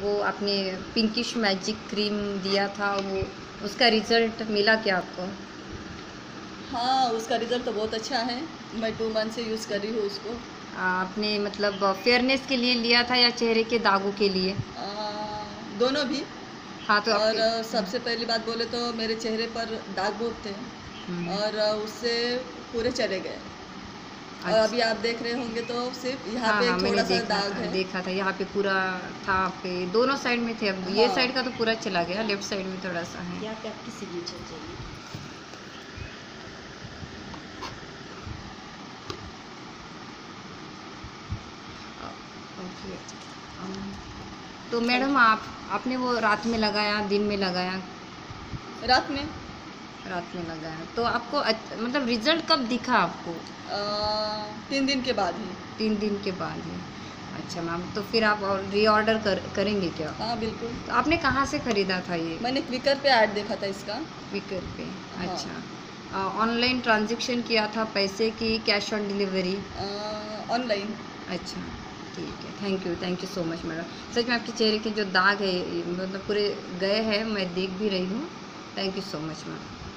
वो आपने pinkish magic cream दिया था वो उसका रिज़ल्ट मिला क्या आपको? हाँ उसका रिज़ल्ट तो बहुत अच्छा है। मैं टू मंथ से यूज़ कर रही हूँ उसको। आपने मतलब फेयरनेस के लिए लिया था या चेहरे के दागों के लिए? आ, दोनों भी। हाँ तो और सबसे पहली बात बोले तो मेरे चेहरे पर दाग बहुत थे। हम्म, और उससे पूरे चले गए। और अच्छा। अभी आप देख रहे होंगे तो सिर्फ़ यहाँ हाँ पे हाँ थोड़ा सा दाग है। देखा था यहाँ पे पूरा था आपके दोनों साइड में थे। अब ये हाँ। साइड का तो पूरा चला गया लेफ़्ट साइड में थोड़ा सा है। यहाँ पे आपकी सिग्नेचर चाहिए तो मैडम आप आपने वो रात में लगाया दिन में लगाया? रात में? रात में लगाया तो आपको अच- मतलब रिज़ल्ट कब दिखा आपको? अ, तीन दिन के बाद ही। तीन दिन के बाद ही। अच्छा मैम तो फिर आप और रीऑर्डर कर करेंगे क्या? हाँ बिल्कुल। तो आपने कहाँ से ख़रीदा था ये? मैंने क्विकर पे ऐड देखा था इसका। क्विकर पे हाँ। अच्छा। ऑनलाइन ट्रांजेक्शन किया था पैसे की कैश ऑन डिलीवरी ऑनलाइन अच्छा ठीक है। Thank you thank you so much madam सच में आपके चेहरे के जो दाग है मतलब पूरे गए हैं मैं देख भी रही हूँ। Thank you so much ma'am